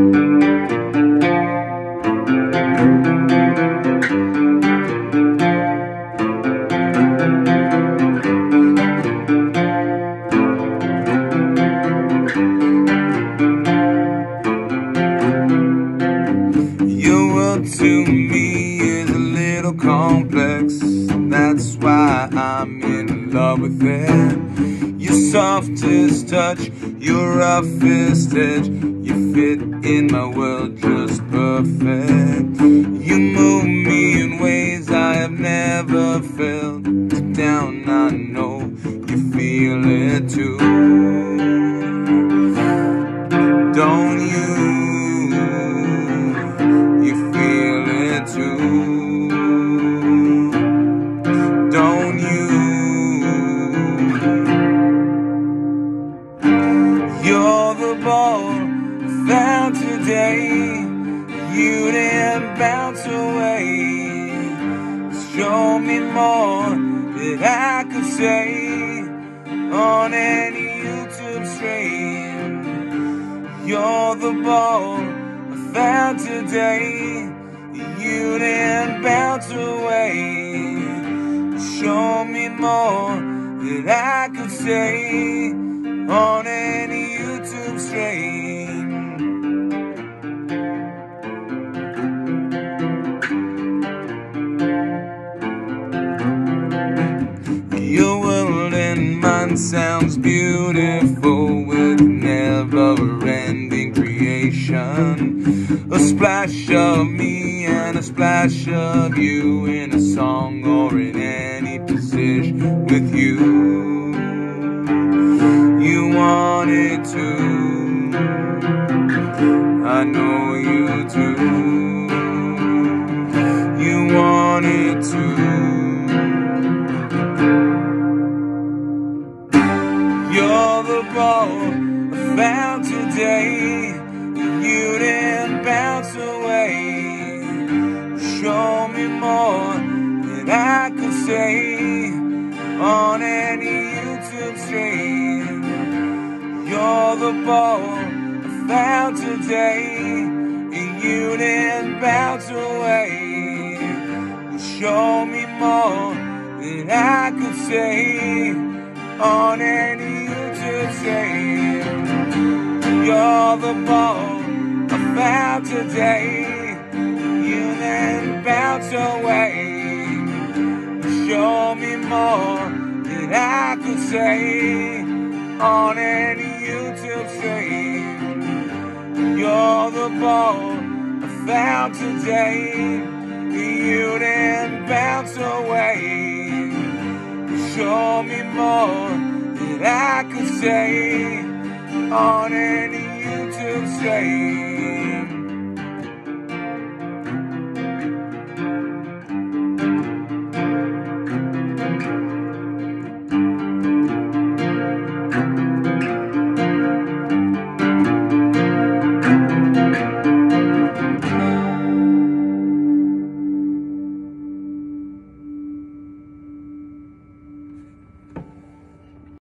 Your complex. That's why I'm in love with it. Your softest touch, your roughest edge. You fit in my world just perfect. You move more that I could say on any YouTube stream. You're the ball I found today. You didn't bounce away. Show me more that I could say on any and mine sounds beautiful with never ending creation. A splash of me and a splash of you in a song or in any position with you. You wanted to, I know You're the ball I found today. You didn't bounce away. Show me more than I could say on any YouTube stream. You're the ball I found today. and You didn't bounce away. Show me more than I could say on any You're the ball I found today. You then bounce away. Show me more than I could say on any YouTube stream. You're the ball I found today. You then bounce away. Show me more that I could say on any YouTube stream.